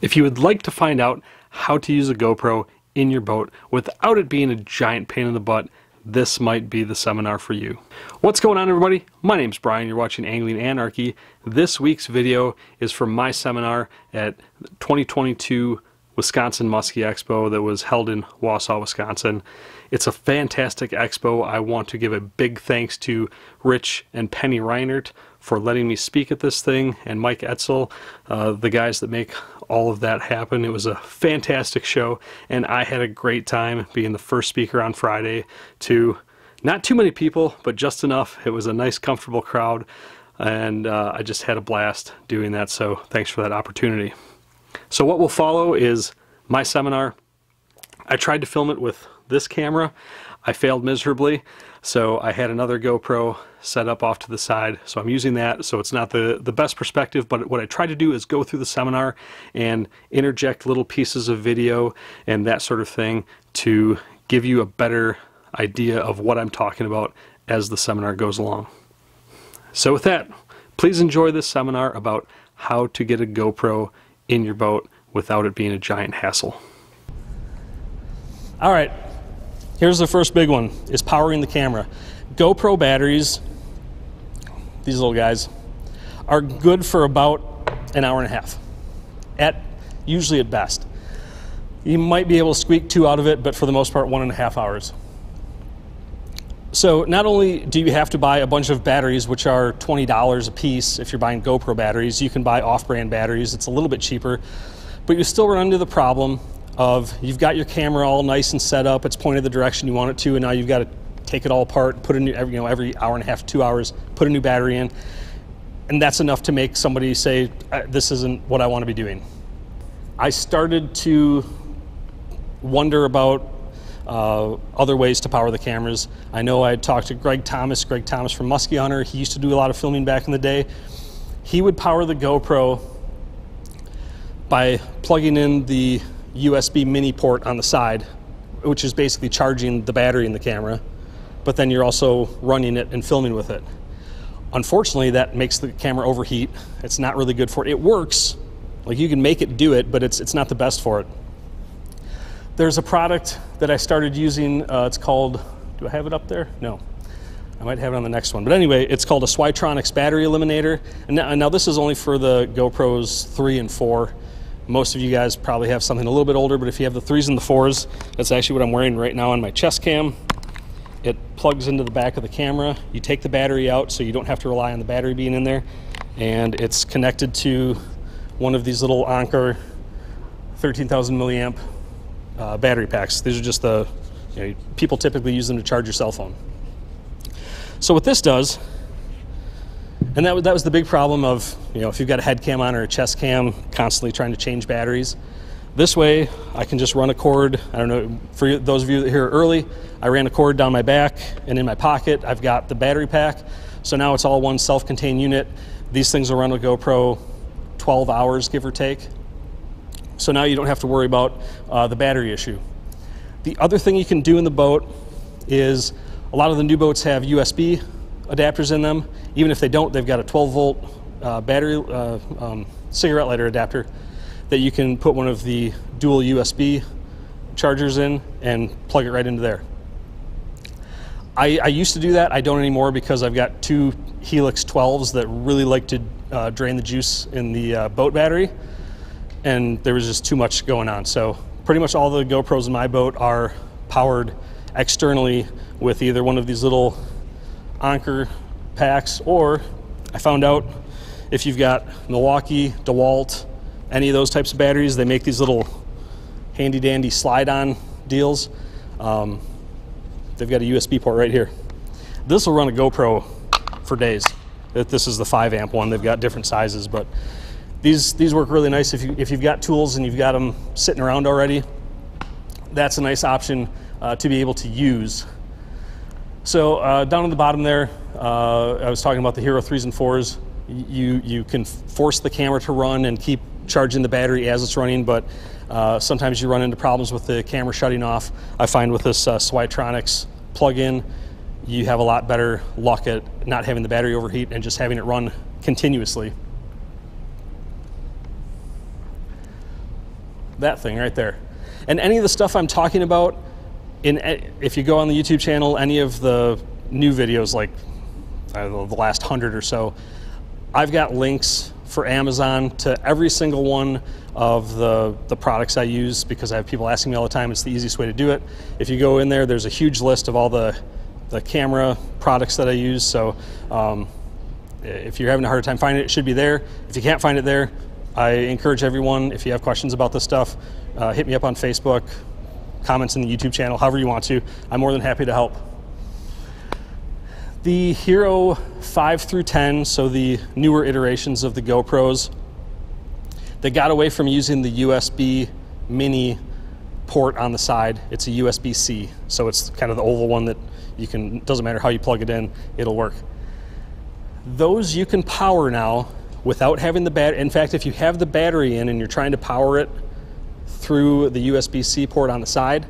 If you would like to find out how to use a GoPro in your boat without it being a giant pain in the butt, this might be the seminar for you. What's going on everybody? My name's Brian, you're watching Angling Anarchy. This week's video is from my seminar at 2022 Wisconsin Muskie Expo that was held in Wausau, Wisconsin. It's a fantastic expo. I want to give a big thanks to Rich and Penny Reinert for letting me speak at this thing and Mike Etzel, uh, the guys that make all of that happen. It was a fantastic show and I had a great time being the first speaker on Friday to not too many people, but just enough. It was a nice, comfortable crowd and uh, I just had a blast doing that. So thanks for that opportunity. So what will follow is my seminar. I tried to film it with this camera. I failed miserably, so I had another GoPro set up off to the side. So I'm using that, so it's not the, the best perspective, but what I try to do is go through the seminar and interject little pieces of video and that sort of thing to give you a better idea of what I'm talking about as the seminar goes along. So with that, please enjoy this seminar about how to get a GoPro in your boat without it being a giant hassle. All right, here's the first big one, is powering the camera. GoPro batteries, these little guys, are good for about an hour and a half, at usually at best. You might be able to squeak two out of it, but for the most part, one and a half hours. So not only do you have to buy a bunch of batteries, which are $20 a piece if you're buying GoPro batteries, you can buy off-brand batteries, it's a little bit cheaper, but you still run into the problem of you've got your camera all nice and set up, it's pointed the direction you want it to, and now you've got to take it all apart, put a new, every, you know, every hour and a half, two hours, put a new battery in, and that's enough to make somebody say, this isn't what I want to be doing. I started to wonder about uh, other ways to power the cameras. I know I talked to Greg Thomas, Greg Thomas from Muskie Hunter. He used to do a lot of filming back in the day. He would power the GoPro by plugging in the USB mini port on the side, which is basically charging the battery in the camera, but then you're also running it and filming with it. Unfortunately, that makes the camera overheat. It's not really good for it. It works, like you can make it do it, but it's, it's not the best for it. There's a product that I started using. Uh, it's called, do I have it up there? No. I might have it on the next one. But anyway, it's called a Switronix battery eliminator. And now, now, this is only for the GoPros 3 and 4. Most of you guys probably have something a little bit older, but if you have the 3s and the 4s, that's actually what I'm wearing right now on my chest cam. It plugs into the back of the camera. You take the battery out so you don't have to rely on the battery being in there. And it's connected to one of these little Anker 13,000 milliamp uh, battery packs. These are just the, you know, people typically use them to charge your cell phone. So what this does, and that, that was the big problem of, you know, if you've got a head cam on or a chest cam, constantly trying to change batteries. This way, I can just run a cord. I don't know, for those of you that hear early, I ran a cord down my back and in my pocket, I've got the battery pack. So now it's all one self-contained unit. These things will run a GoPro 12 hours, give or take. So now you don't have to worry about uh, the battery issue. The other thing you can do in the boat is a lot of the new boats have USB adapters in them. Even if they don't, they've got a 12 volt uh, battery uh, um, cigarette lighter adapter that you can put one of the dual USB chargers in and plug it right into there. I, I, used to do that. I don't anymore because I've got two Helix 12s that really like to uh, drain the juice in the uh, boat battery and there was just too much going on. So pretty much all the GoPros in my boat are powered externally with either one of these little Anker packs or I found out if you've got Milwaukee, DeWalt, any of those types of batteries, they make these little handy dandy slide on deals. Um, they've got a USB port right here. This will run a GoPro for days. This is the 5 amp one. They've got different sizes, but these, these work really nice if, you, if you've got tools and you've got them sitting around already. That's a nice option uh, to be able to use. So uh, down at the bottom there, uh, I was talking about the Hero 3s and 4s. You, you can force the camera to run and keep charging the battery as it's running, but uh, sometimes you run into problems with the camera shutting off. I find with this uh, Switronix plug-in, you have a lot better luck at not having the battery overheat and just having it run continuously. that thing right there. And any of the stuff I'm talking about, in if you go on the YouTube channel, any of the new videos, like the last hundred or so, I've got links for Amazon to every single one of the, the products I use because I have people asking me all the time. It's the easiest way to do it. If you go in there, there's a huge list of all the, the camera products that I use. So um, if you're having a hard time finding it, it should be there. If you can't find it there, I encourage everyone, if you have questions about this stuff, uh, hit me up on Facebook, comments in the YouTube channel, however you want to. I'm more than happy to help. The Hero 5 through 10, so the newer iterations of the GoPros, they got away from using the USB mini port on the side. It's a USB-C, so it's kind of the oval one that you can, doesn't matter how you plug it in, it'll work. Those you can power now without having the battery. In fact, if you have the battery in and you're trying to power it through the USB-C port on the side,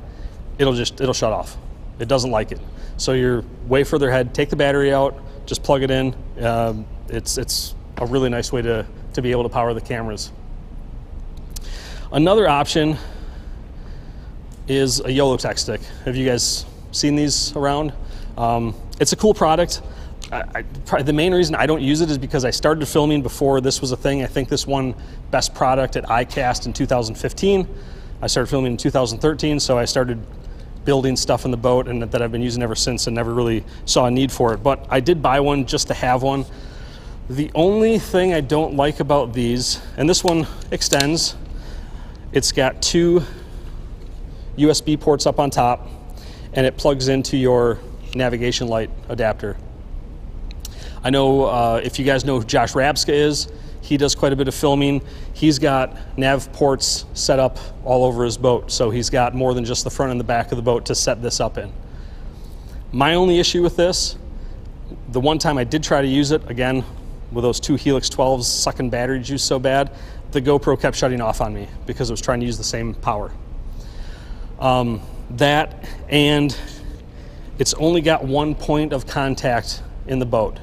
it'll just, it'll shut off. It doesn't like it. So you're way further ahead. Take the battery out, just plug it in. Um, it's, it's a really nice way to, to be able to power the cameras. Another option is a YOLOtek stick. Have you guys seen these around? Um, it's a cool product. I, I, the main reason I don't use it is because I started filming before this was a thing. I think this won best product at ICAST in 2015. I started filming in 2013, so I started building stuff in the boat and that I've been using ever since and never really saw a need for it. But I did buy one just to have one. The only thing I don't like about these, and this one extends, it's got two USB ports up on top and it plugs into your navigation light adapter. I know uh, if you guys know who Josh Rabska is, he does quite a bit of filming. He's got nav ports set up all over his boat, so he's got more than just the front and the back of the boat to set this up in. My only issue with this, the one time I did try to use it, again, with those two Helix 12s sucking battery juice so bad, the GoPro kept shutting off on me because it was trying to use the same power. Um, that and it's only got one point of contact in the boat.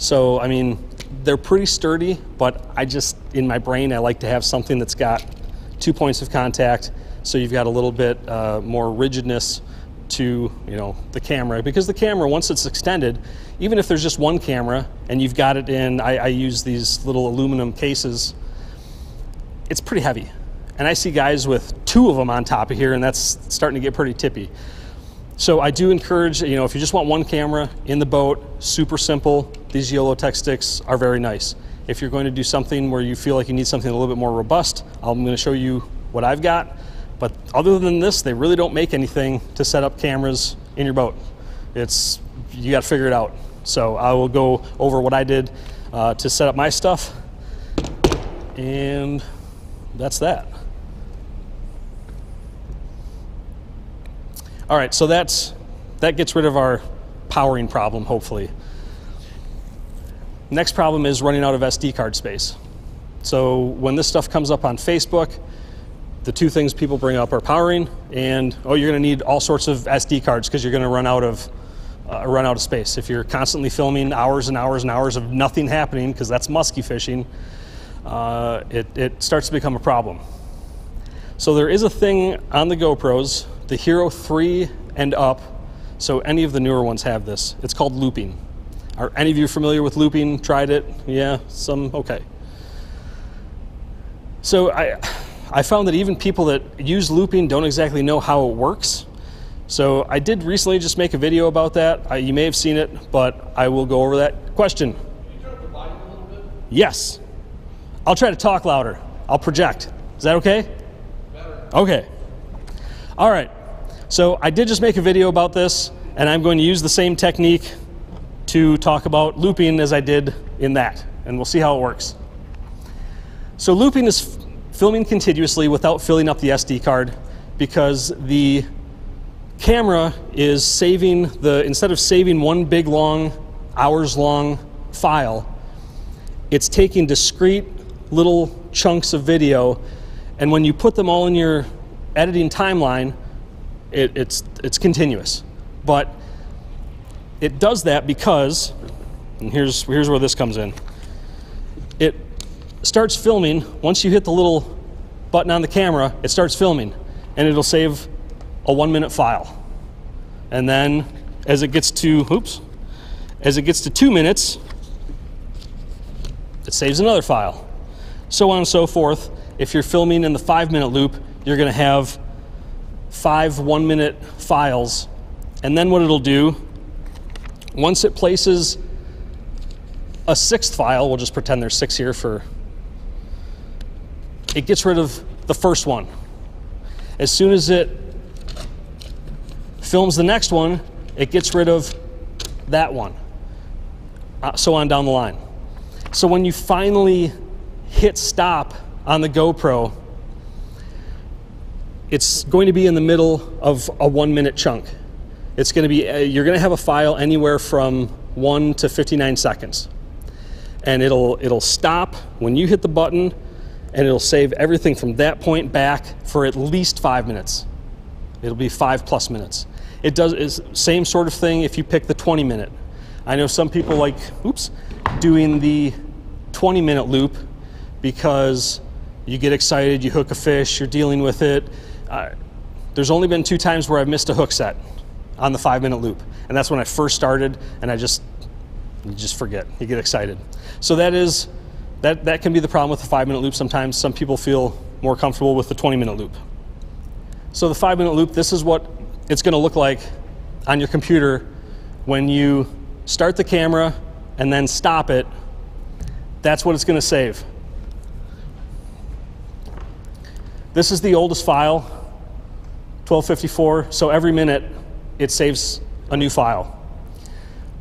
So, I mean, they're pretty sturdy, but I just, in my brain, I like to have something that's got two points of contact. So you've got a little bit uh, more rigidness to you know the camera. Because the camera once it's extended even if there's just one camera and you've got it in I, I use these little aluminum cases it's pretty heavy. And I see guys with two of them on top of here and that's starting to get pretty tippy. So I do encourage, you know, if you just want one camera in the boat, super simple, these YOLOtek sticks are very nice. If you're going to do something where you feel like you need something a little bit more robust, I'm going to show you what I've got. But other than this, they really don't make anything to set up cameras in your boat. It's, you got to figure it out. So I will go over what I did uh, to set up my stuff. And that's that. All right, so that's, that gets rid of our powering problem, hopefully. Next problem is running out of SD card space. So when this stuff comes up on Facebook, the two things people bring up are powering and, oh, you're gonna need all sorts of SD cards because you're gonna run out of uh, run out of space. If you're constantly filming hours and hours and hours of nothing happening, because that's musky fishing, uh, it, it starts to become a problem. So there is a thing on the GoPros the Hero 3 and up, so any of the newer ones have this. It's called looping. Are any of you familiar with looping? Tried it? Yeah, some, okay. So I, I found that even people that use looping don't exactly know how it works. So I did recently just make a video about that. I, you may have seen it, but I will go over that. Question? Yes. I'll try to talk louder. I'll project. Is that okay? Better. Okay. All right. So I did just make a video about this, and I'm going to use the same technique to talk about looping as I did in that, and we'll see how it works. So looping is filming continuously without filling up the SD card because the camera is saving the, instead of saving one big long, hours long file, it's taking discrete little chunks of video, and when you put them all in your editing timeline, it, it's, it's continuous. But it does that because, and here's, here's where this comes in. It starts filming once you hit the little button on the camera, it starts filming and it'll save a one minute file. And then as it gets to, oops, as it gets to two minutes, it saves another file. So on and so forth. If you're filming in the five minute loop, you're gonna have five one minute files. And then what it'll do, once it places a sixth file, we'll just pretend there's six here for, it gets rid of the first one. As soon as it films the next one, it gets rid of that one. Uh, so on down the line. So when you finally hit stop on the GoPro, it's going to be in the middle of a one minute chunk. It's going to be, uh, you're going to have a file anywhere from one to 59 seconds. And it'll, it'll stop when you hit the button and it'll save everything from that point back for at least five minutes. It'll be five plus minutes. It does is same sort of thing if you pick the 20 minute. I know some people like, oops, doing the 20 minute loop because you get excited, you hook a fish, you're dealing with it. Uh, there's only been two times where I've missed a hook set on the five minute loop. And that's when I first started and I just, you just forget, you get excited. So that is, that, that can be the problem with the five minute loop sometimes. Some people feel more comfortable with the 20 minute loop. So the five minute loop, this is what it's gonna look like on your computer when you start the camera and then stop it. That's what it's gonna save. This is the oldest file, 1254. So every minute it saves a new file.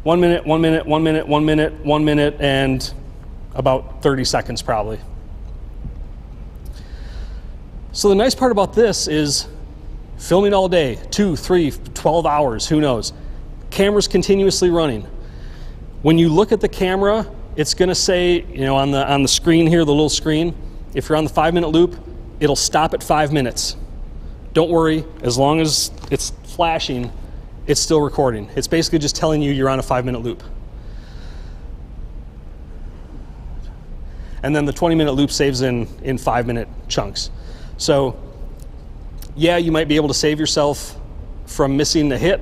One minute, one minute, one minute, one minute, one minute, and about 30 seconds probably. So the nice part about this is filming all day, two, three, 12 hours, who knows. Camera's continuously running. When you look at the camera, it's gonna say, you know, on the, on the screen here, the little screen, if you're on the five minute loop, it'll stop at five minutes. Don't worry, as long as it's flashing, it's still recording. It's basically just telling you you're on a five minute loop. And then the 20 minute loop saves in, in five minute chunks. So yeah, you might be able to save yourself from missing the hit,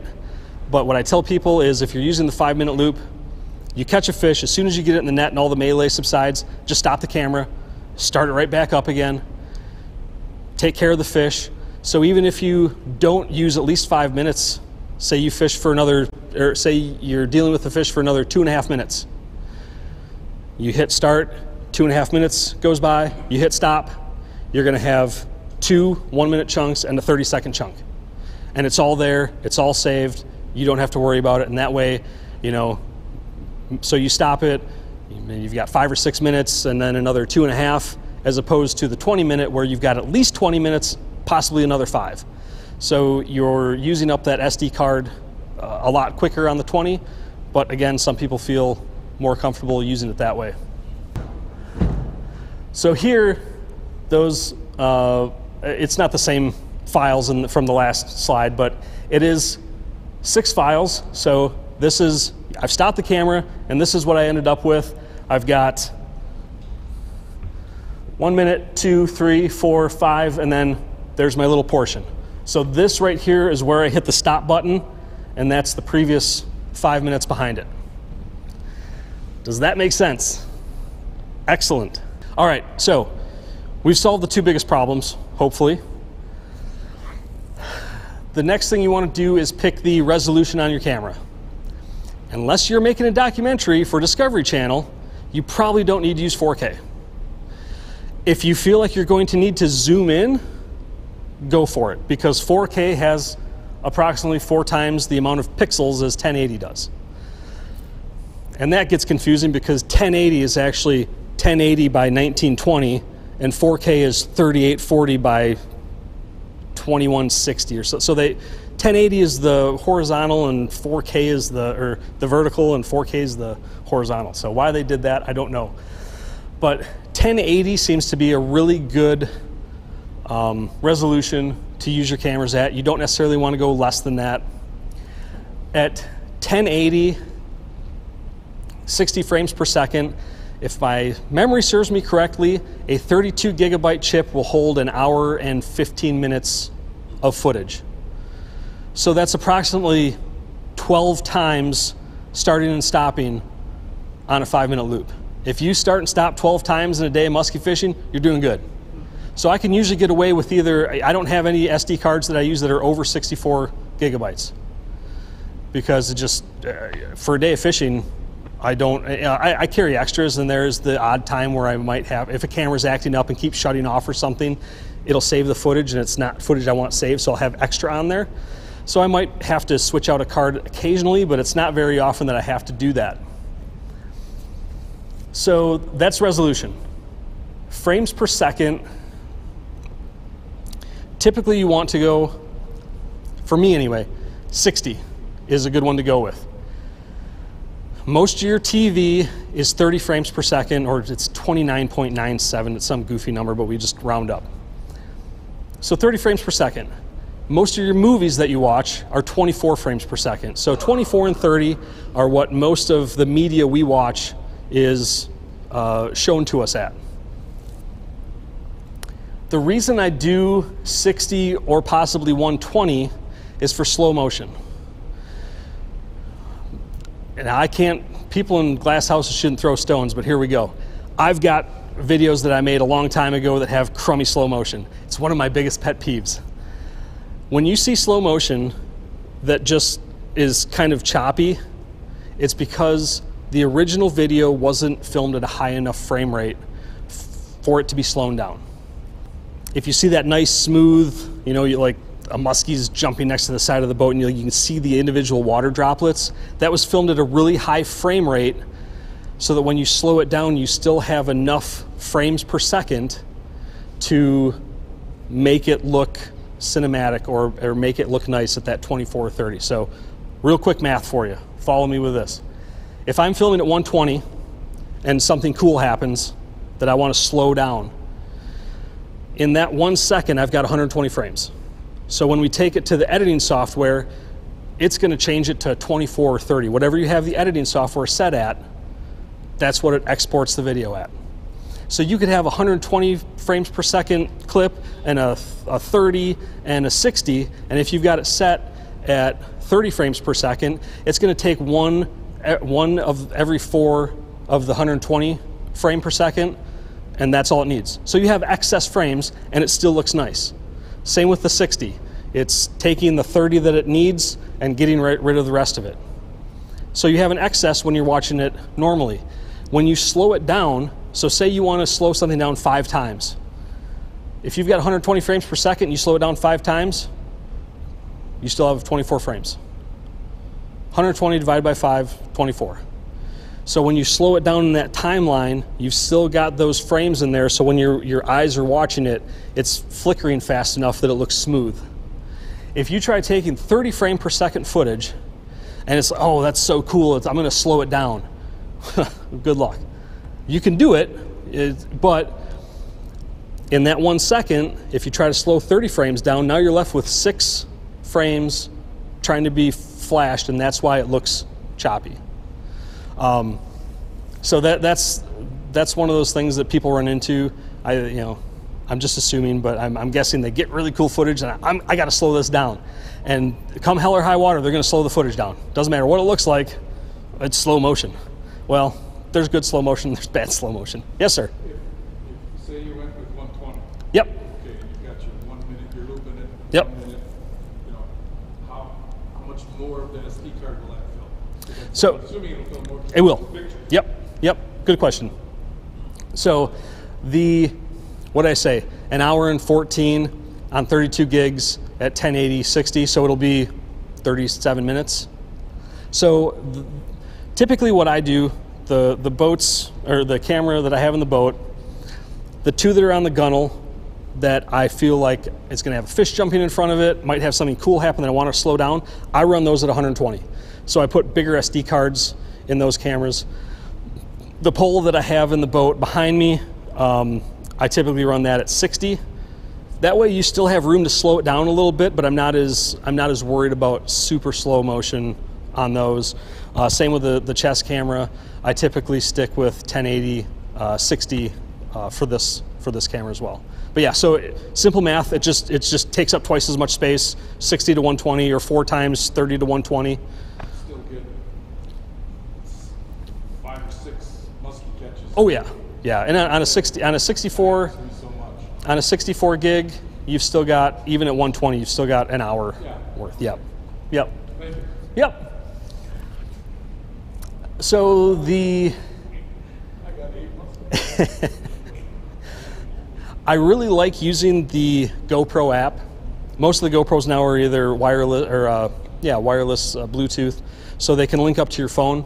but what I tell people is if you're using the five minute loop, you catch a fish, as soon as you get it in the net and all the melee subsides, just stop the camera, start it right back up again, take care of the fish. So even if you don't use at least five minutes, say you fish for another, or say you're dealing with the fish for another two and a half minutes, you hit start, two and a half minutes goes by, you hit stop, you're gonna have two one minute chunks and a 30 second chunk. And it's all there, it's all saved, you don't have to worry about it. And that way, you know, so you stop it, you've got five or six minutes and then another two and a half, as opposed to the 20 minute where you've got at least 20 minutes, possibly another five. So you're using up that SD card uh, a lot quicker on the 20, but again, some people feel more comfortable using it that way. So here, those uh, it's not the same files in, from the last slide, but it is six files. So this is, I've stopped the camera, and this is what I ended up with. I've got one minute, two, three, four, five, and then there's my little portion. So this right here is where I hit the stop button, and that's the previous five minutes behind it. Does that make sense? Excellent. All right, so we've solved the two biggest problems hopefully. The next thing you want to do is pick the resolution on your camera. Unless you're making a documentary for Discovery Channel, you probably don't need to use 4K. If you feel like you're going to need to zoom in, go for it because 4K has approximately four times the amount of pixels as 1080 does. And that gets confusing because 1080 is actually 1080 by 1920 and 4K is 3840 by 2160 or so. So they 1080 is the horizontal and 4K is the or the vertical and 4K is the horizontal. So why they did that, I don't know. But 1080 seems to be a really good um, resolution to use your cameras at. You don't necessarily want to go less than that. At 1080, 60 frames per second, If my memory serves me correctly, a 32 gigabyte chip will hold an hour and 15 minutes of footage. So that's approximately 12 times starting and stopping on a five minute loop. If you start and stop 12 times in a day of musky fishing, you're doing good. So I can usually get away with either, I don't have any SD cards that I use that are over 64 gigabytes because it just, uh, for a day of fishing, I don't, I, I, carry extras and there's the odd time where I might have, if a camera's acting up and keeps shutting off or something, it'll save the footage and it's not footage I want saved, so I'll have extra on there. So I might have to switch out a card occasionally, but it's not very often that I have to do that. So that's resolution. Frames per second, typically you want to go, for me anyway, 60 is a good one to go with. Most of your TV is 30 frames per second, or it's 29.97. It's some goofy number, but we just round up. So 30 frames per second. Most of your movies that you watch are 24 frames per second. So 24 and 30 are what most of the media we watch is uh, shown to us at. The reason I do 60 or possibly 120 is for slow motion. And I can't, people in glass houses shouldn't throw stones, but here we go. I've got videos that I made a long time ago that have crummy slow motion. It's one of my biggest pet peeves. When you see slow motion that just is kind of choppy, it's because the original video wasn't filmed at a high enough frame rate for it to be slowed down. If you see that nice smooth, you know, you like a muskie's jumping next to the side of the boat and you, you can see the individual water droplets, that was filmed at a really high frame rate so that when you slow it down, you still have enough frames per second to make it look cinematic or, or make it look nice at that 24 or 30. So, real quick math for you. Follow me with this. If I'm filming at 120 and something cool happens that I want to slow down, in that one second, I've got 120 frames. So when we take it to the editing software, it's going to change it to 24 or 30. Whatever you have the editing software set at, that's what it exports the video at. So you could have a 120 frames per second clip and a, a 30 and a 60, and if you've got it set at 30 frames per second, it's going to take one, one of every four of the 120 frame per second, and that's all it needs. So you have excess frames, and it still looks nice. Same with the 60. It's taking the 30 that it needs and getting rid of the rest of it. So you have an excess when you're watching it normally. When you slow it down, so say you want to slow something down five times. If you've got 120 frames per second you slow it down five times, you still have 24 frames. 120 divided by 5, 24. So when you slow it down in that timeline, you've still got those frames in there. So when your, your eyes are watching it, it's flickering fast enough that it looks smooth. If you try taking 30 frame per second footage and it's, oh, that's so cool, I'm going to slow it down. Good luck. You can do it, but in that one second, if you try to slow 30 frames down, now you're left with six frames trying to be flashed, and that's why it looks choppy. Um, so that, that's, that's one of those things that people run into. I, you know, I'm just assuming, but I'm, I'm guessing they get really cool footage, and I, I got to slow this down. And come hell or high water, they're going to slow the footage down. Doesn't matter what it looks like, it's slow motion. Well, there's good slow motion, there's bad slow motion. Yes, sir. If, say you went with 120. Yep. Okay, you've got your one minute, you're looping it. Yep. Minute, you know, how, how much more than a SD card will that fill? So. It will. Yep. Yep. Good question. So, the what did I say? An hour and 14 on 32 gigs at 1080 60. So it'll be 37 minutes. So, th- typically, what I do the, the boats or the camera that I have in the boat, the two that are on the gunnel that I feel like it's going to have a fish jumping in front of it, might have something cool happen that I want to slow down, I run those at 120. So I put bigger SD cards in those cameras. The pole that I have in the boat behind me, um, I typically run that at 60. That way you still have room to slow it down a little bit, but I'm not as I'm not as worried about super slow motion on those. Uh, same with the, the chest camera. I typically stick with 1080, uh, 60 uh, for this for this camera as well. But yeah, so simple math. It just it just takes up twice as much space, 60 to 120, or four times 30 to 120. Still good. It's five or six musky catches. Oh yeah, yeah. And on a 60 on a 64 so on a 64 gig, you've still got even at 120, you've still got an hour Yeah. worth. Yep, yep, yep. So the I got eight musky. I really like using the GoPro app. Most of the GoPros now are either wireless or uh, yeah, wireless uh, Bluetooth, so they can link up to your phone.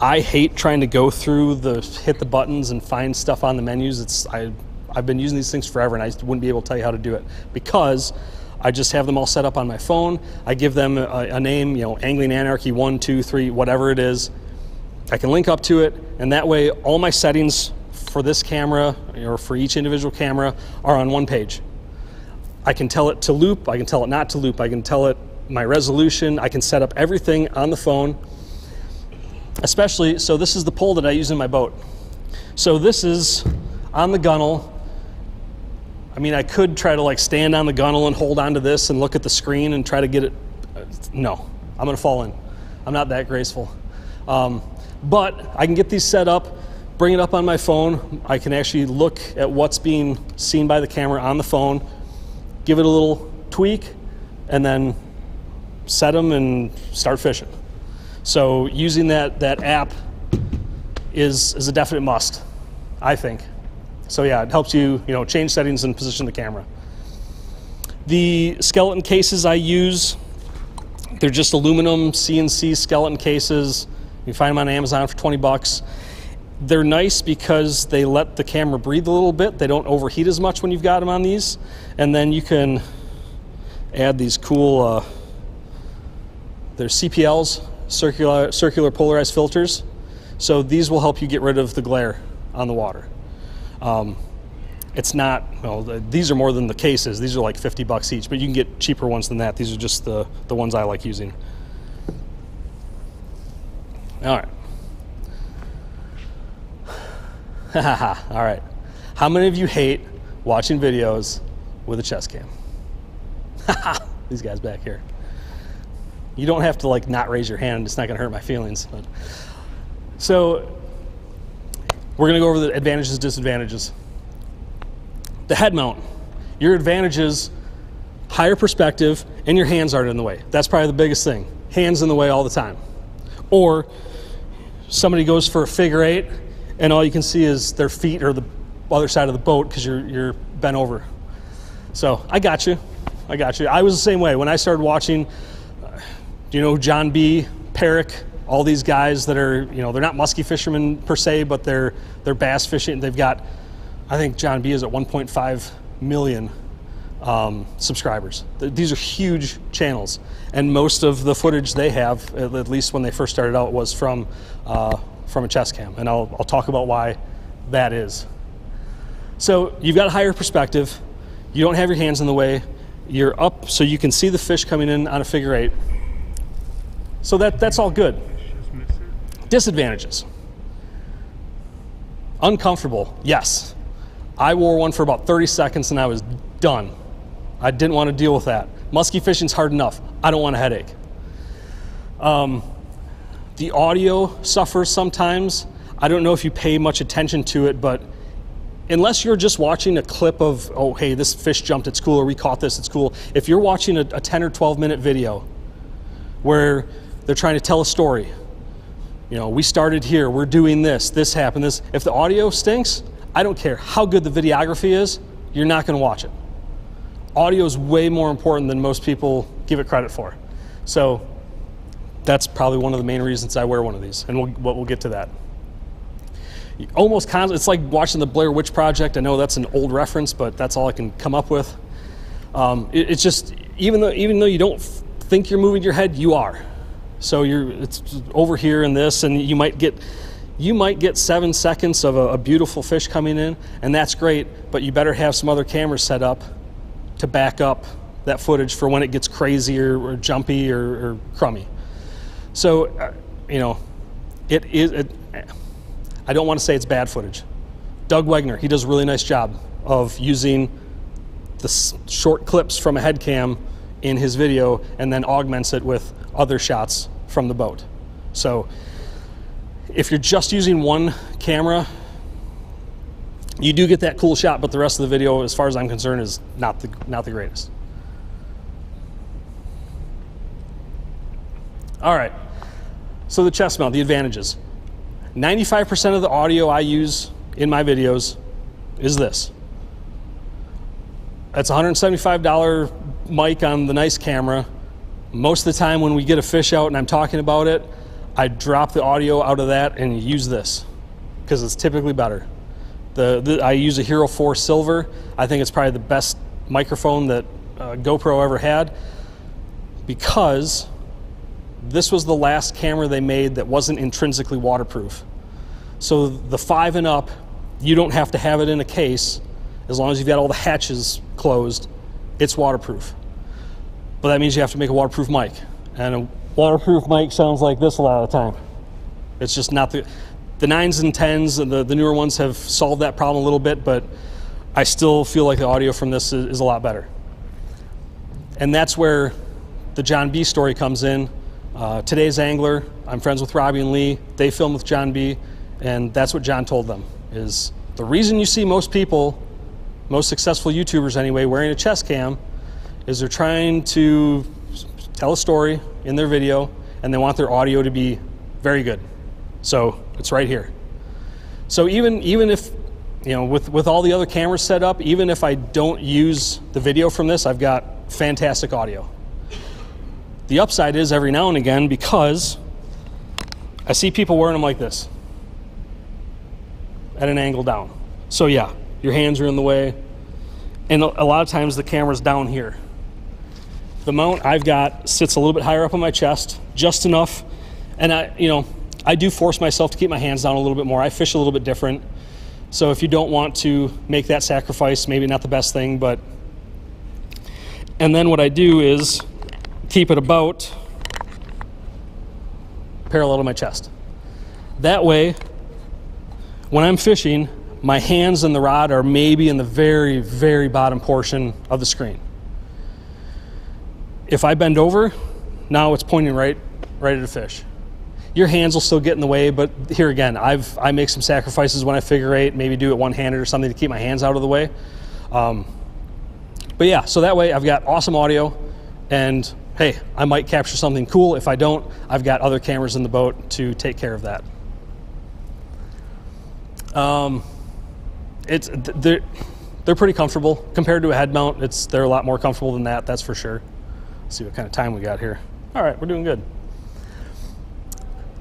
I hate trying to go through the hit the buttons and find stuff on the menus. It's I I've been using these things forever and I wouldn't be able to tell you how to do it because I just have them all set up on my phone. I give them a, a name, you know, Angling Anarchy one, two, three, whatever it is. I can link up to it, and that way all my settings for this camera or for each individual camera are on one page. I can tell it to loop, I can tell it not to loop, I can tell it my resolution, I can set up everything on the phone. Especially, so this is the pole that I use in my boat. So this is on the gunnel. I mean, I could try to like stand on the gunnel and hold onto this and look at the screen and try to get it. uh, No, I'm gonna fall in. I'm not that graceful. Um, but I can get these set up, bring it up on my phone. I can actually look at what's being seen by the camera on the phone, give it a little tweak, and then set them and start fishing. So using that, that app is, is a definite must, I think. So yeah, it helps you, you know, change settings and position the camera. The skeleton cases I use, they're just aluminum CNC skeleton cases. You find them on Amazon for 20 bucks. They're nice because they let the camera breathe a little bit. They don't overheat as much when you've got them on these. And then you can add these cool, uh, they're CPLs, circular, circular polarized filters. So these will help you get rid of the glare on the water. Um, it's not, well, the- these are more than the cases. These are like 50 bucks each, but you can get cheaper ones than that. These are just the, the ones I like using. All right. All right. How many of you hate watching videos with a chest cam? These guys back here. You don't have to like not raise your hand. It's not going to hurt my feelings. But so we're going to go over the advantages, disadvantages. The head mount. Your advantages: higher perspective, and your hands aren't in the way. That's probably the biggest thing. Hands in the way all the time. Or somebody goes for a figure eight, and all you can see is their feet or the other side of the boat because you're you're bent over. So I got you. I got you. I was the same way when I started watching. Do you know John B. Perrick? All these guys that are, you know, they're not musky fishermen per se, but they're they're bass fishing. They've got, I think John B. is at 1.5 million um, subscribers. These are huge channels, and most of the footage they have, at at least when they first started out, was from uh, from a chest cam, and I'll I'll talk about why that is. So you've got a higher perspective. You don't have your hands in the way. You're up so you can see the fish coming in on a figure eight. So that that's all good. Disadvantages. Uncomfortable. Yes. I wore one for about 30 seconds and I was done. I didn't want to deal with that. Musky fishing's hard enough. I don't want a headache. Um, the audio suffers sometimes. I don't know if you pay much attention to it, but unless you're just watching a clip of, oh, hey, this fish jumped, it's cool, or we caught this, it's cool. If you're watching a, a 10 or 12 minute video where they're trying to tell a story, you know, we started here, we're doing this, this happened, this. If the audio stinks, I don't care how good the videography is, you're not going to watch it. Audio is way more important than most people give it credit for. So that's probably one of the main reasons I wear one of these, and we'll, we'll we'll get to that. Almost constant, it's like watching the Blair Witch Project. I know that's an old reference, but that's all I can come up with. Um, it- it's just even though even though you don't think you're moving your head, you are. So you're it's over here in this, and you might get you might get seven seconds of a, a beautiful fish coming in, and that's great. But you better have some other cameras set up to back up that footage for when it gets crazy or, or jumpy or, or crummy. So, uh, you know, it is. It, I don't want to say it's bad footage. Doug Wegner, he does a really nice job of using the short clips from a head cam in his video and then augments it with other shots from the boat. So, if you're just using one camera, you do get that cool shot, but the rest of the video, as far as I'm concerned, is not the not the greatest. All right. So the chest mount, the advantages. 95% of the audio I use in my videos is this. That's a $175 mic on the nice camera. Most of the time when we get a fish out and I'm talking about it, I drop the audio out of that and use this because it's typically better. The, the, I use a Hero 4 Silver. I think it's probably the best microphone that uh, GoPro ever had because this was the last camera they made that wasn't intrinsically waterproof. So the five and up, you don't have to have it in a case as long as you've got all the hatches closed. It's waterproof. But that means you have to make a waterproof mic. And a waterproof mic sounds like this a lot of the time. It's just not the the nines and tens and the, the newer ones have solved that problem a little bit, but I still feel like the audio from this is, is a lot better. And that's where the John B story comes in. Uh, today's angler, I'm friends with Robbie and Lee. They film with John B, and that's what John told them is the reason you see most people, most successful YouTubers anyway, wearing a chest cam is they're trying to tell a story in their video and they want their audio to be very good. So it's right here. So even even if you know with with all the other cameras set up, even if I don't use the video from this, I've got fantastic audio. The upside is every now and again because I see people wearing them like this at an angle down. So yeah, your hands are in the way, and a a lot of times the camera's down here. The mount I've got sits a little bit higher up on my chest, just enough, and I, you know, I do force myself to keep my hands down a little bit more. I fish a little bit different, so if you don't want to make that sacrifice, maybe not the best thing, but. And then what I do is keep it about parallel to my chest. That way, when I'm fishing, my hands and the rod are maybe in the very, very bottom portion of the screen. If I bend over, now it's pointing right, right at a fish. Your hands will still get in the way, but here again, I've I make some sacrifices when I figure eight, maybe do it one-handed or something to keep my hands out of the way. Um, but yeah, so that way I've got awesome audio, and hey, I might capture something cool. If I don't, I've got other cameras in the boat to take care of that. Um, it's they're they're pretty comfortable compared to a head mount. It's they're a lot more comfortable than that. That's for sure. See what kind of time we got here. All right, we're doing good.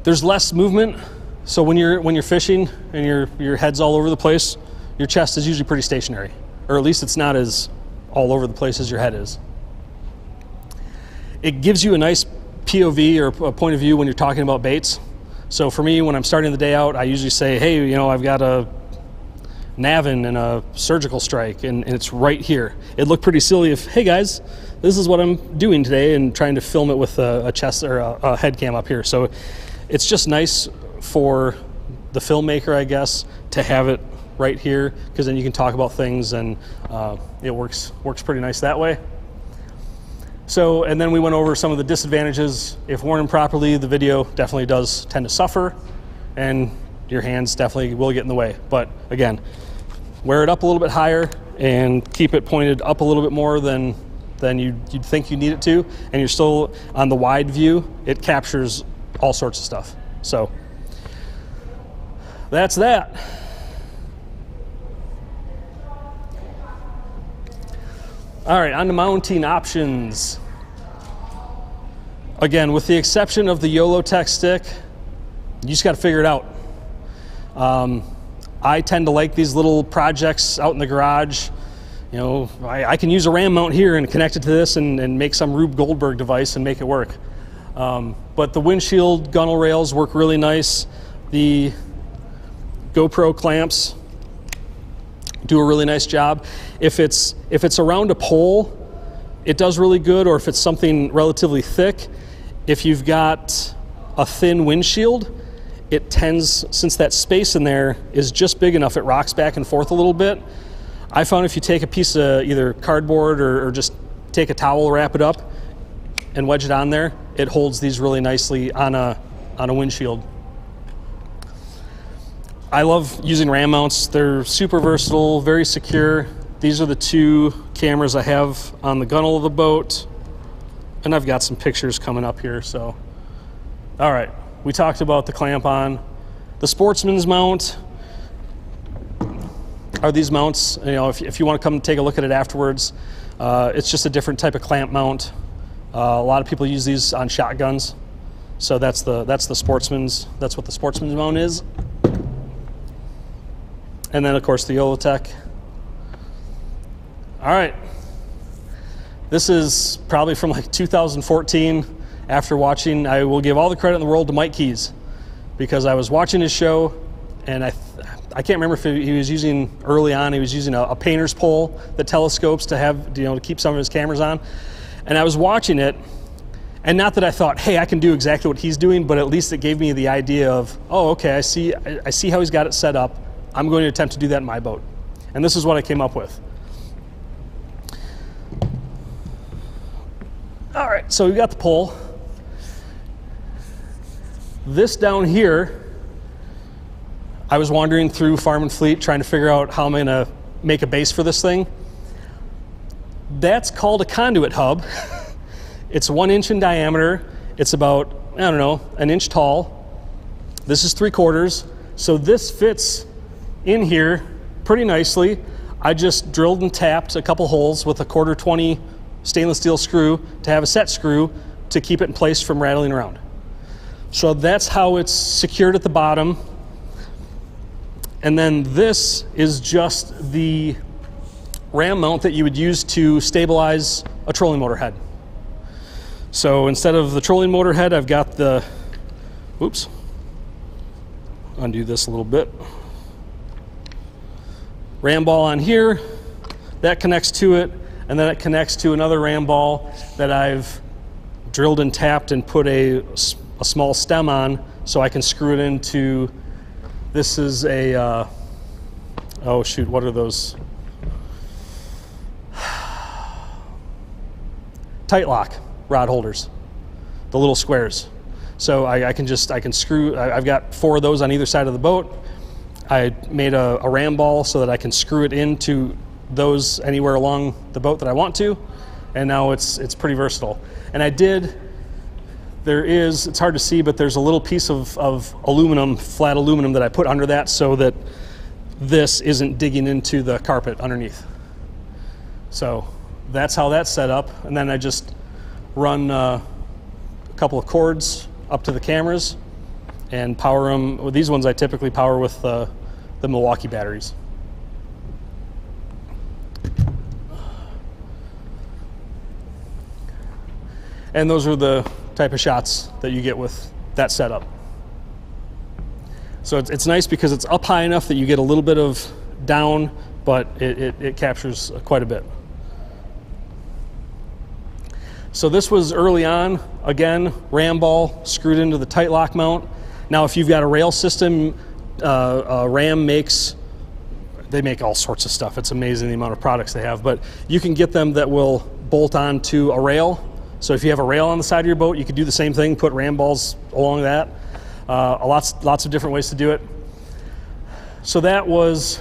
There's less movement, so when you're when you're fishing and your your head's all over the place, your chest is usually pretty stationary, or at least it's not as all over the place as your head is. It gives you a nice POV or a point of view when you're talking about baits. So for me, when I'm starting the day out, I usually say, "Hey, you know, I've got a Navin and a surgical strike, and, and it's right here." It looked pretty silly if, "Hey guys, this is what I'm doing today," and trying to film it with a, a chest or a, a head cam up here. So it's just nice for the filmmaker, I guess, to have it right here because then you can talk about things, and uh, it works works pretty nice that way. So, and then we went over some of the disadvantages. If worn improperly, the video definitely does tend to suffer, and your hands definitely will get in the way. But again, wear it up a little bit higher and keep it pointed up a little bit more than than you'd, you'd think you need it to, and you're still on the wide view. It captures all sorts of stuff. So that's that. All right, on to mounting options. Again, with the exception of the YOLOtek stick, you just got to figure it out. Um, I tend to like these little projects out in the garage. You know, I, I, can use a RAM mount here and connect it to this and, and make some Rube Goldberg device and make it work. Um, but the windshield gunnel rails work really nice. The GoPro clamps do a really nice job. If it's if it's around a pole, it does really good. Or if it's something relatively thick, if you've got a thin windshield, it tends, since that space in there is just big enough, it rocks back and forth a little bit. I found if you take a piece of either cardboard or, or just take a towel, wrap it up, and wedge it on there, it holds these really nicely on a, on a windshield. I love using ram mounts. They're super versatile, very secure. These are the two cameras I have on the gunnel of the boat. And I've got some pictures coming up here, so. All right, we talked about the clamp on. The sportsman's mount are these mounts. You know, if, if you want to come take a look at it afterwards, uh, it's just a different type of clamp mount. Uh, a lot of people use these on shotguns. So that's the that's the sportsman's that's what the sportsman's mount is. And then of course the YOLOtek. All right. This is probably from like 2014 after watching I will give all the credit in the world to Mike Keys because I was watching his show and I I can't remember if he was using early on he was using a, a painter's pole that telescopes to have you know to keep some of his cameras on and I was watching it and not that I thought, hey, I can do exactly what he's doing, but at least it gave me the idea of, oh, okay, I see, I see how he's got it set up. I'm going to attempt to do that in my boat. And this is what I came up with. All right, so we got the pole. This down here, I was wandering through Farm and Fleet trying to figure out how I'm going to make a base for this thing. That's called a conduit hub. It's one inch in diameter. It's about, I don't know, an inch tall. This is three quarters. So this fits in here pretty nicely. I just drilled and tapped a couple holes with a quarter 20 stainless steel screw to have a set screw to keep it in place from rattling around. So that's how it's secured at the bottom. And then this is just the ram mount that you would use to stabilize a trolling motor head. So instead of the trolling motor head, I've got the, oops, undo this a little bit. Ram ball on here, that connects to it, and then it connects to another ram ball that I've drilled and tapped and put a, a small stem on so I can screw it into, this is a, uh, oh shoot, what are those? Tight lock rod holders, the little squares. So I, I can just, I can screw, I, have got four of those on either side of the boat. I made a, a ram ball so that I can screw it into those anywhere along the boat that I want to. And now it's, it's pretty versatile. And I did, there is, it's hard to see, but there's a little piece of, of aluminum, flat aluminum that I put under that so that this isn't digging into the carpet underneath. So that's how that's set up. And then I just run uh, a couple of cords up to the cameras and power them. Well, these ones I typically power with uh, the Milwaukee batteries. And those are the type of shots that you get with that setup. So it's, it's nice because it's up high enough that you get a little bit of down, but it, it, it captures quite a bit. So this was early on, again, ram ball screwed into the tight lock mount. Now if you've got a rail system, uh, uh, Ram makes, they make all sorts of stuff. It's amazing the amount of products they have, but you can get them that will bolt onto a rail. So if you have a rail on the side of your boat, you could do the same thing, put ram balls along that. Uh, lots, lots of different ways to do it. So that was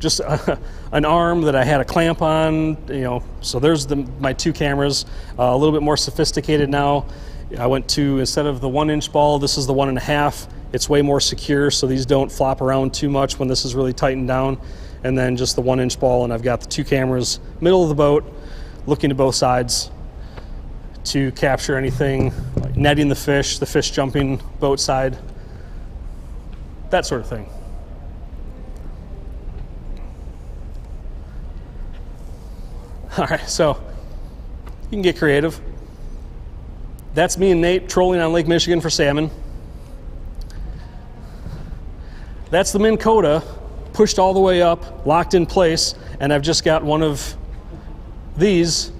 just a, an arm that I had a clamp on, you know, so there's the, my two cameras, uh, a little bit more sophisticated now. I went to, instead of the one inch ball, this is the one and a half. It's way more secure, so these don't flop around too much when this is really tightened down. And then just the one inch ball, and I've got the two cameras, middle of the boat, looking to both sides to capture anything, like netting the fish, the fish jumping boat side, that sort of thing. All right, so you can get creative. That's me and Nate trolling on Lake Michigan for salmon. That's the Minn Kota pushed all the way up, locked in place, and I've just got one of these,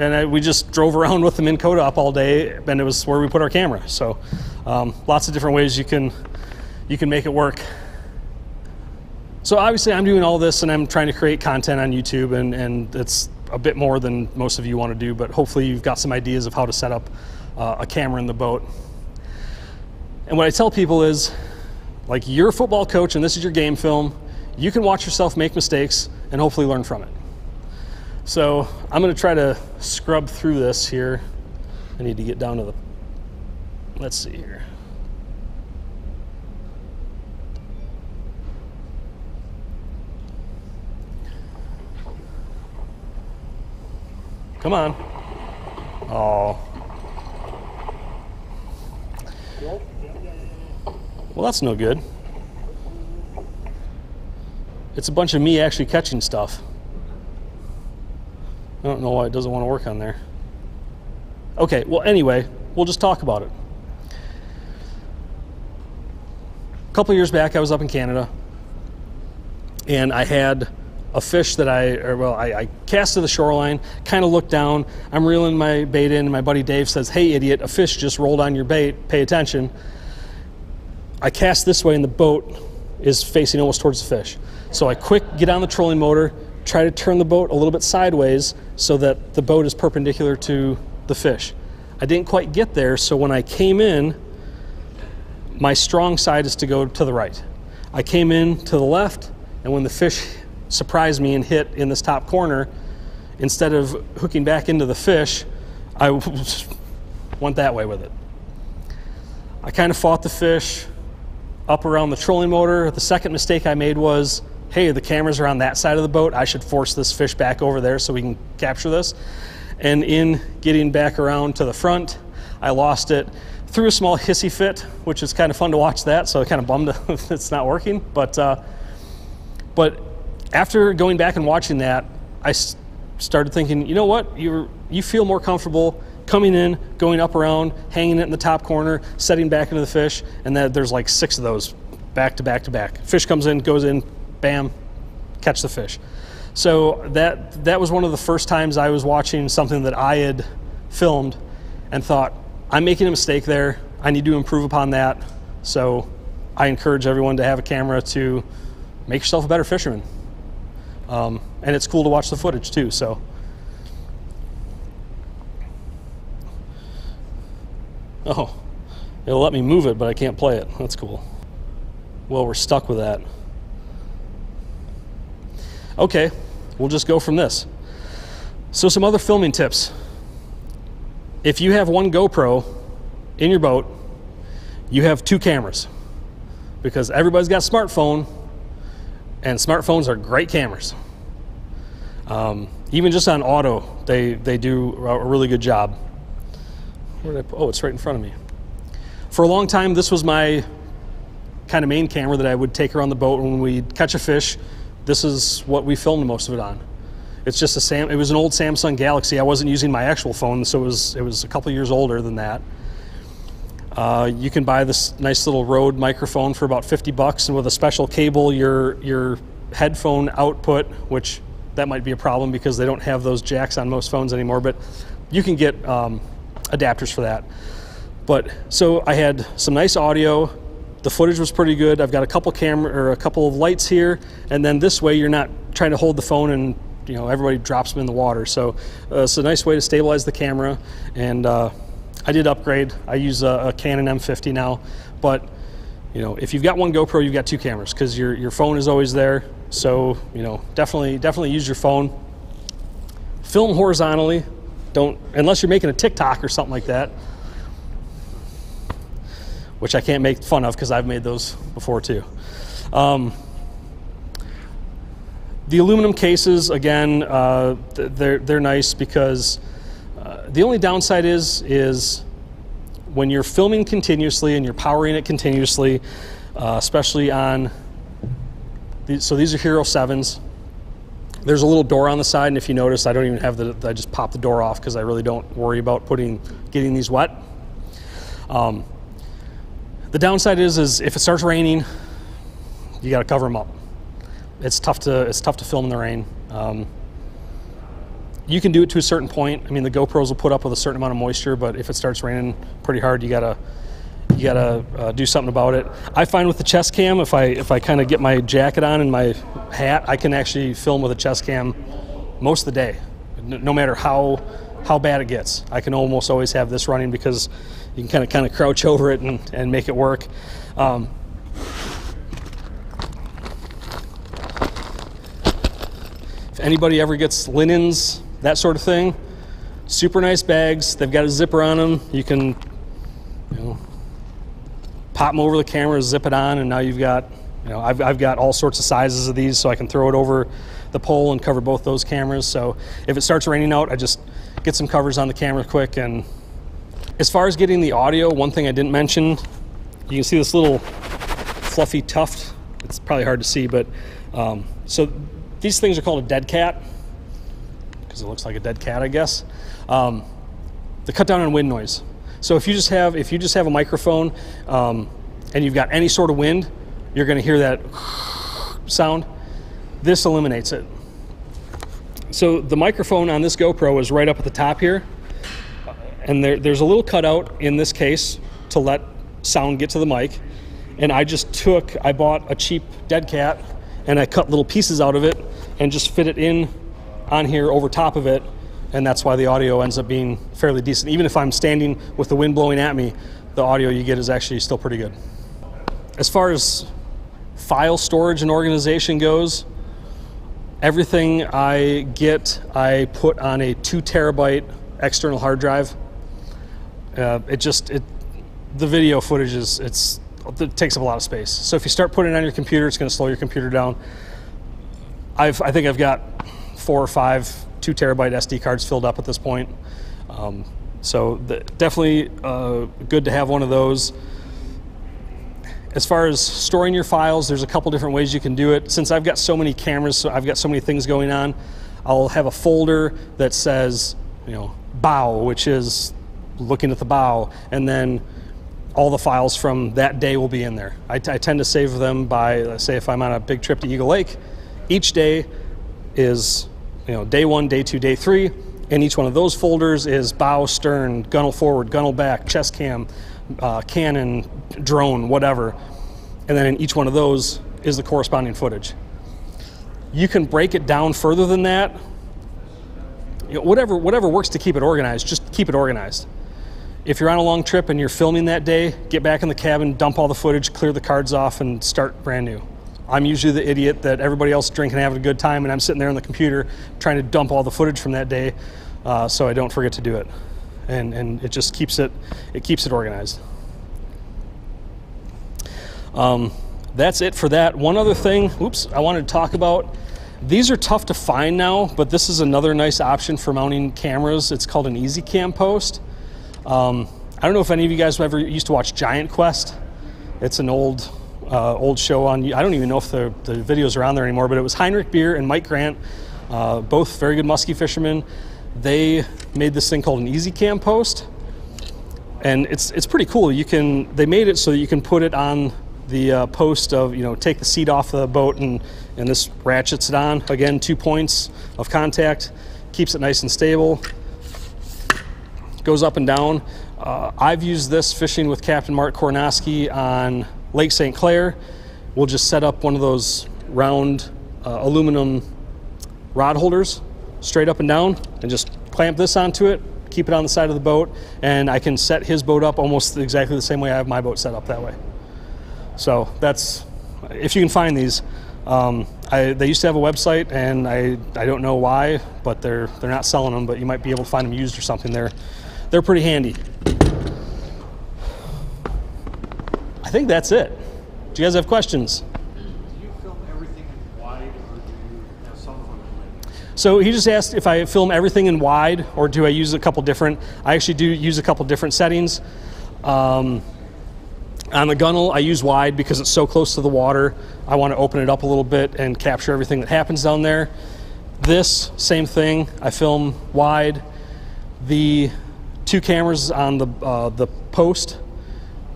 and I, we just drove around with them in up all day, and it was where we put our camera. So Um, lots of different ways you can you can make it work. So obviously, I'm doing all this, and I'm trying to create content on YouTube, and and it's a bit more than most of you want to do. But hopefully, you've got some ideas of how to set up uh, a camera in the boat. And what I tell people is, like, you're a football coach, and this is your game film. You can watch yourself make mistakes and hopefully learn from it. So I'm going to try to scrub through this here. I need to get down to the. Let's see here. Come on. Oh. Well, that's no good. It's a bunch of me actually catching stuff. I don't know why it doesn't want to work on there. Okay, well, anyway, we'll just talk about it. A couple years back, I was up in Canada, and I had a fish that I, or well, I, I cast to the shoreline, kind of looked down. I'm reeling my bait in, and my buddy Dave says, Hey, idiot, a fish just rolled on your bait. Pay attention. I cast this way, and the boat is facing almost towards the fish. So I quick get on the trolling motor, try to turn the boat a little bit sideways so that the boat is perpendicular to the fish. I didn't quite get there, so when I came in, my strong side is to go to the right. I came in to the left, and when the fish surprised me and hit in this top corner, instead of hooking back into the fish, I went that way with it. I kind of fought the fish up around the trolling motor. The second mistake I made was hey, the cameras are on that side of the boat. I should force this fish back over there so we can capture this. And in getting back around to the front, I lost it through a small hissy fit, which is kind of fun to watch that. So I kind of bummed it's not working. But, uh, but after going back and watching that, I started thinking, you know what? You you feel more comfortable coming in, going up around, hanging it in the top corner, setting back into the fish, and then there's like six of those back to back to back. Fish comes in, goes in, bam, catch the fish. So that that was one of the first times I was watching something that I had filmed and thought, I'm making a mistake there. I need to improve upon that. So I encourage everyone to have a camera to make yourself a better fisherman. Um, and it's cool to watch the footage too. So. Oh, it'll let me move it, but I can't play it. That's cool. Well, we're stuck with that. Okay, we'll just go from this. So, some other filming tips. If you have one GoPro in your boat, you have two cameras because everybody's got a smartphone, and smartphones are great cameras. Um, even just on auto, they, they do a really good job. I? Oh, it's right in front of me. For a long time, this was my kind of main camera that I would take around the boat when we'd catch a fish this is what we filmed most of it on. It's just a Sam. It was an old Samsung Galaxy. I wasn't using my actual phone, so it was it was a couple years older than that. Uh, you can buy this nice little Rode microphone for about 50 bucks, and with a special cable, your your headphone output, which that might be a problem because they don't have those jacks on most phones anymore, but you can get um, adapters for that. But so I had some nice audio, the footage was pretty good. I've got a couple camera or a couple of lights here, and then this way you're not trying to hold the phone and you know everybody drops them in the water. So uh, it's a nice way to stabilize the camera. And uh, I did upgrade. I use a, a, Canon M50 now, but you know if you've got one GoPro, you've got two cameras because your your phone is always there. So you know definitely definitely use your phone. Film horizontally. Don't unless you're making a TikTok or something like that which I can't make fun of because I've made those before too. Um, the aluminum cases, again, uh, they're, they're nice because uh, the only downside is, is when you're filming continuously and you're powering it continuously, uh, especially on, these, so these are Hero 7s. There's a little door on the side, and if you notice, I don't even have the, I just pop the door off because I really don't worry about putting, getting these wet. Um, the downside is, is if it starts raining, you got to cover them up. It's tough to it's tough to film in the rain. Um, you can do it to a certain point. I mean, the GoPros will put up with a certain amount of moisture, but if it starts raining pretty hard, you gotta you gotta uh, do something about it. I find with the chest cam, if I if I kind of get my jacket on and my hat, I can actually film with a chest cam most of the day, no matter how how bad it gets. I can almost always have this running because you can kind of kind of crouch over it and, and make it work. Um, if anybody ever gets linens, that sort of thing, super nice bags. They've got a zipper on them. You can, you know, pop them over the camera, zip it on, and now you've got, you know, I've, I've got all sorts of sizes of these, so I can throw it over the pole and cover both those cameras. So if it starts raining out, I just get some covers on the camera quick. And as far as getting the audio, one thing I didn't mention, you can see this little fluffy tuft. It's probably hard to see, but um, so these things are called a dead cat because it looks like a dead cat, I guess. Um, they cut down on wind noise. So if you just have if you just have a microphone um, and you've got any sort of wind, you're going to hear that sound. This eliminates it. So the microphone on this GoPro is right up at the top here, and there, there's a little cutout in this case to let sound get to the mic. And I just took, I bought a cheap dead cat, and I cut little pieces out of it and just fit it in on here over top of it, and that's why the audio ends up being fairly decent. Even if I'm standing with the wind blowing at me, the audio you get is actually still pretty good. As far as file storage and organization goes, everything I get, I put on a two terabyte external hard drive. Uh, it just it the video footage is it's it takes up a lot of space. So if you start putting it on your computer, it's going to slow your computer down. I've I think I've got four or five two terabyte SD cards filled up at this point. Um, so the, definitely uh, good to have one of those. As far as storing your files, there's a couple different ways you can do it. Since I've got so many cameras, so I've got so many things going on, I'll have a folder that says, you know, bow, which is looking at the bow, and then all the files from that day will be in there. I, I tend to save them by, let's say, if I'm on a big trip to Eagle Lake, each day is, you know, day one, day two, day three, and each one of those folders is bow, stern, gunnel forward, gunnel back, chest cam, uh, Canon, drone, whatever. And then in each one of those is the corresponding footage. You can break it down further than that. You know, whatever, whatever works to keep it organized, just keep it organized. If you're on a long trip and you're filming that day, get back in the cabin, dump all the footage, clear the cards off, and start brand new. I'm usually the idiot that everybody else is drinking and having a good time, and I'm sitting there on the computer trying to dump all the footage from that day uh, so I don't forget to do it. And, and it just keeps it, it keeps it organized. Um, that's it for that. One other thing, oops, I wanted to talk about. These are tough to find now, but this is another nice option for mounting cameras. It's called an Easy Cam post. Um, I don't know if any of you guys ever used to watch Giant Quest. It's an old uh, old show on. You. I don't even know if the, the videos are on there anymore, but it was Heinrich Beer and Mike Grant, uh, both very good muskie fishermen. They made this thing called an Easy Cam post, and it's it's pretty cool. You can they made it so that you can put it on the uh, post of you know take the seat off the boat and and this ratchets it on again two points of contact keeps it nice and stable goes up and down uh, i've used this fishing with captain mark kornoski on lake st clair we'll just set up one of those round uh, aluminum rod holders straight up and down and just clamp this onto it keep it on the side of the boat and i can set his boat up almost exactly the same way i have my boat set up that way so that's if you can find these. Um, I, they used to have a website, and I, I don't know why, but they're they're not selling them. But you might be able to find them used or something. They're they're pretty handy. I think that's it. Do you guys have questions? So he just asked if I film everything in wide or do I use a couple different. I actually do use a couple different settings. Um, on the gunnel, I use wide because it's so close to the water. I want to open it up a little bit and capture everything that happens down there. This, same thing, I film wide. The two cameras on the, uh, the post,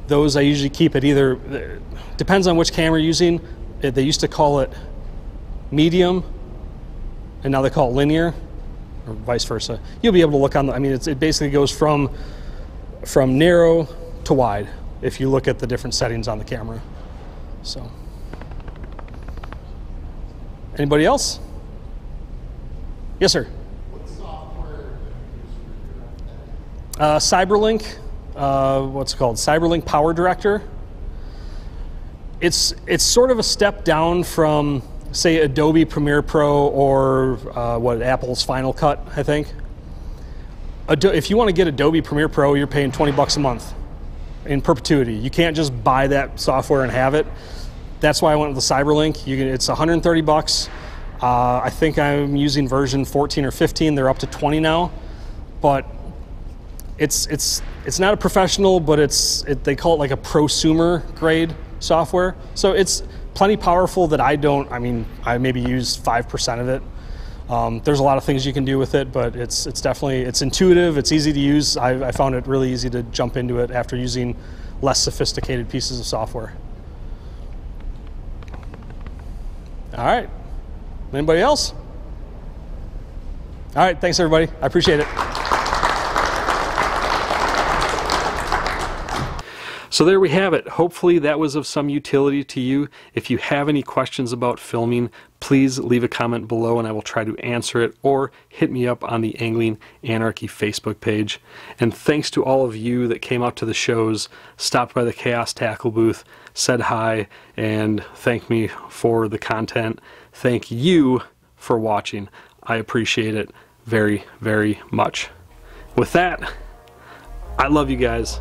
those I usually keep at either, depends on which camera you're using. Uh, They used to call it medium, and now they call it linear, or vice versa. You'll be able to look on the, I mean, it's, it basically goes from, from narrow to wide if you look at the different settings on the camera. So, anybody else? Yes, sir. Uh, Cyberlink, uh, what's it called? Cyberlink Power Director. It's it's sort of a step down from say Adobe Premiere Pro or uh, what Apple's Final Cut, I think. Ado- if you want to get Adobe Premiere Pro, you're paying 20 bucks a month in perpetuity. You can't just buy that software and have it. That's why I went with the Cyberlink. You can, it's 130 bucks. Uh, I think I'm using version 14 or 15. They're up to 20 now, but it's it's it's not a professional, but it's it, they call it like a prosumer grade software. So it's plenty powerful that I don't. I mean, I maybe use five percent of it. Um, there's a lot of things you can do with it, but it's it's definitely it's intuitive. It's easy to use. I, I found it really easy to jump into it after using less sophisticated pieces of software. All right. Anybody else? All right. Thanks, everybody. I appreciate it. So there we have it. Hopefully that was of some utility to you. If you have any questions about filming, please leave a comment below and I will try to answer it or hit me up on the Angling Anarchy Facebook page. And thanks to all of you that came out to the shows, stopped by the Chaos Tackle booth, said hi, and thanked me for the content. Thank you for watching. I appreciate it very, very much. With that, I love you guys.